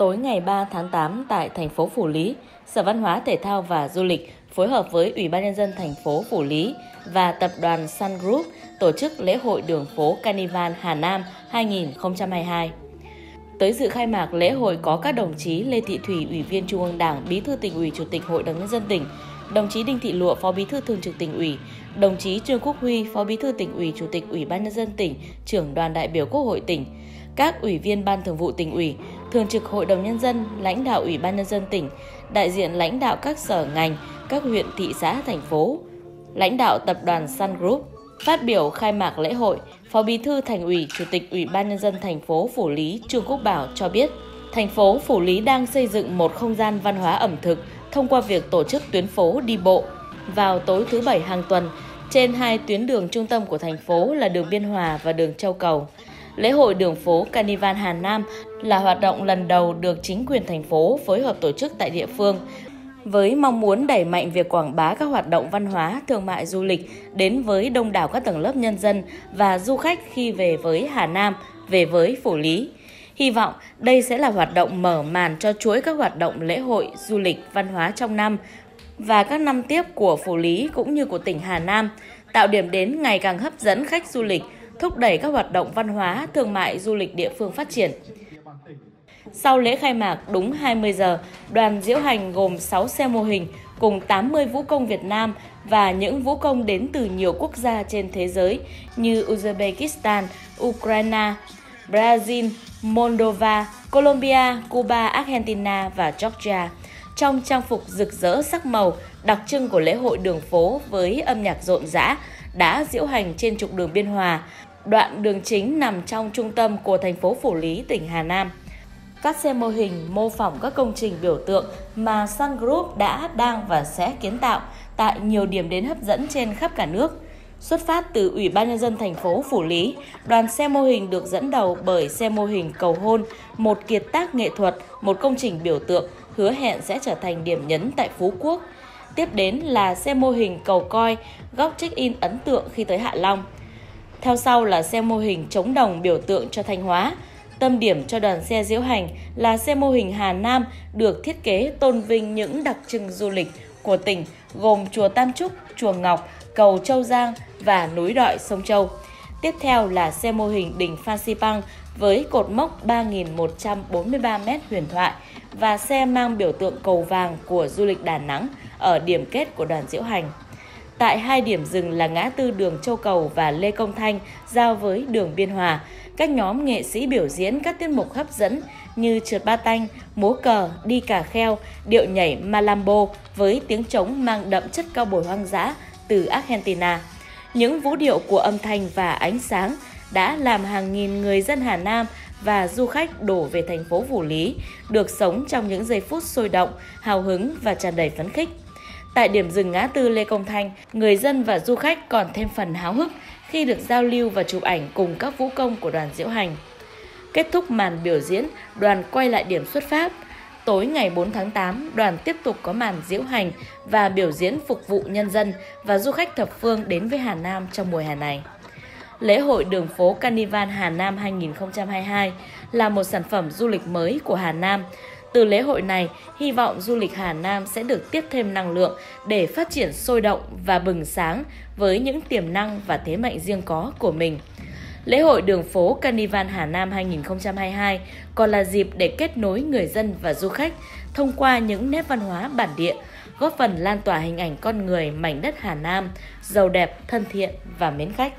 Tối ngày 3 tháng 8 tại thành phố Phủ Lý, Sở Văn hóa Thể thao và Du lịch phối hợp với Ủy ban nhân dân thành phố Phủ Lý và tập đoàn Sun Group tổ chức lễ hội đường phố Carnival Hà Nam 2022. Tới dự khai mạc lễ hội có các đồng chí Lê Thị Thủy, Ủy viên Trung ương Đảng, Bí thư tỉnh ủy, Chủ tịch Hội đồng nhân dân tỉnh, đồng chí Đinh Thị Lụa, Phó Bí thư Thường trực tỉnh ủy, đồng chí Trương Quốc Huy, Phó Bí thư tỉnh ủy, Chủ tịch Ủy ban nhân dân tỉnh, trưởng đoàn đại biểu Quốc hội tỉnh, các ủy viên Ban Thường vụ tỉnh ủy, Thường trực Hội đồng nhân dân, lãnh đạo Ủy ban nhân dân tỉnh, đại diện lãnh đạo các sở ngành, các huyện thị xã thành phố, lãnh đạo tập đoàn Sun Group. Phát biểu khai mạc lễ hội, Phó Bí thư Thành ủy, Chủ tịch Ủy ban nhân dân thành phố Phủ Lý Trương Quốc Bảo cho biết, thành phố Phủ Lý đang xây dựng một không gian văn hóa ẩm thực thông qua việc tổ chức tuyến phố đi bộ vào tối thứ bảy hàng tuần trên hai tuyến đường trung tâm của thành phố là đường Biên Hòa và đường Châu Cầu. Lễ hội đường phố Carnival Hà Nam là hoạt động lần đầu được chính quyền thành phố phối hợp tổ chức tại địa phương với mong muốn đẩy mạnh việc quảng bá các hoạt động văn hóa, thương mại du lịch đến với đông đảo các tầng lớp nhân dân và du khách khi về với Hà Nam, về với Phủ Lý. Hy vọng đây sẽ là hoạt động mở màn cho chuỗi các hoạt động lễ hội, du lịch, văn hóa trong năm và các năm tiếp của Phủ Lý cũng như của tỉnh Hà Nam, tạo điểm đến ngày càng hấp dẫn khách du lịch, thúc đẩy các hoạt động văn hóa, thương mại, du lịch địa phương phát triển. Sau lễ khai mạc đúng 20 giờ, đoàn diễu hành gồm 6 xe mô hình cùng 80 vũ công Việt Nam và những vũ công đến từ nhiều quốc gia trên thế giới như Uzbekistan, Ukraine, Brazil, Moldova, Colombia, Cuba, Argentina và Georgia trong trang phục rực rỡ sắc màu đặc trưng của lễ hội đường phố với âm nhạc rộn rã đã diễu hành trên trục đường Biên Hòa, đoạn đường chính nằm trong trung tâm của thành phố Phủ Lý, tỉnh Hà Nam. Các xe mô hình mô phỏng các công trình biểu tượng mà Sun Group đã, đang và sẽ kiến tạo tại nhiều điểm đến hấp dẫn trên khắp cả nước. Xuất phát từ Ủy ban Nhân dân thành phố Phủ Lý, đoàn xe mô hình được dẫn đầu bởi xe mô hình cầu hôn, một kiệt tác nghệ thuật, một công trình biểu tượng hứa hẹn sẽ trở thành điểm nhấn tại Phú Quốc. Tiếp đến là xe mô hình cầu coi, góc check-in ấn tượng khi tới Hạ Long. Theo sau là xe mô hình chống đồng biểu tượng cho Thanh Hóa. Tâm điểm cho đoàn xe diễu hành là xe mô hình Hà Nam được thiết kế tôn vinh những đặc trưng du lịch của tỉnh gồm chùa Tam Trúc, chùa Ngọc, cầu Châu Giang và núi Đọi Sông Châu. Tiếp theo là xe mô hình đỉnh Phan Xipang với cột mốc 3.143m huyền thoại và xe mang biểu tượng cầu vàng của du lịch Đà Nẵng ở điểm kết của đoàn diễu hành. Tại hai điểm dừng là ngã tư đường Châu Cầu và Lê Công Thanh giao với đường Biên Hòa, các nhóm nghệ sĩ biểu diễn các tiết mục hấp dẫn như trượt ba tanh, múa cờ, đi cà kheo, điệu nhảy malambo với tiếng trống mang đậm chất cao bồi hoang dã từ Argentina. Những vũ điệu của âm thanh và ánh sáng đã làm hàng nghìn người dân Hà Nam và du khách đổ về thành phố Phủ Lý được sống trong những giây phút sôi động, hào hứng và tràn đầy phấn khích. Tại điểm dừng ngã tư Lê Công Thanh, người dân và du khách còn thêm phần háo hức khi được giao lưu và chụp ảnh cùng các vũ công của đoàn diễu hành. Kết thúc màn biểu diễn, đoàn quay lại điểm xuất phát. Tối ngày 4 tháng 8, đoàn tiếp tục có màn diễu hành và biểu diễn phục vụ nhân dân và du khách thập phương đến với Hà Nam trong mùa hè này. Lễ hội đường phố Carnival Hà Nam 2022 là một sản phẩm du lịch mới của Hà Nam. Từ lễ hội này, hy vọng du lịch Hà Nam sẽ được tiếp thêm năng lượng để phát triển sôi động và bừng sáng với những tiềm năng và thế mạnh riêng có của mình. Lễ hội đường phố Carnival Hà Nam 2022 còn là dịp để kết nối người dân và du khách thông qua những nét văn hóa bản địa, góp phần lan tỏa hình ảnh con người mảnh đất Hà Nam, giàu đẹp, thân thiện và mến khách.